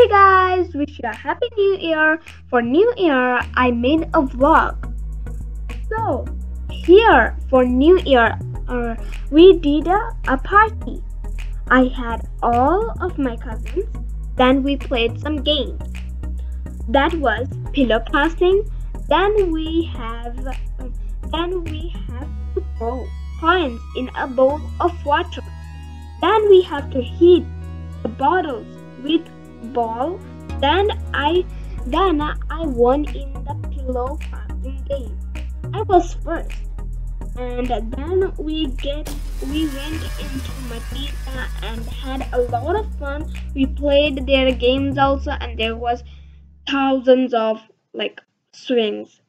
Hey guys, wish you a happy new year. For new year, I made a vlog. So, here for new year, uh, we did a, a party. I had all of my cousins. Then we played some games. That was pillow passing. Then we have, then we have to throw coins in a bowl of water. Then we have to heat the bottles with ball. Then I then I won in the pillow passing game. I was first. And then we get we went into Matita and had a lot of fun. We played their games also and there was thousands of like swings.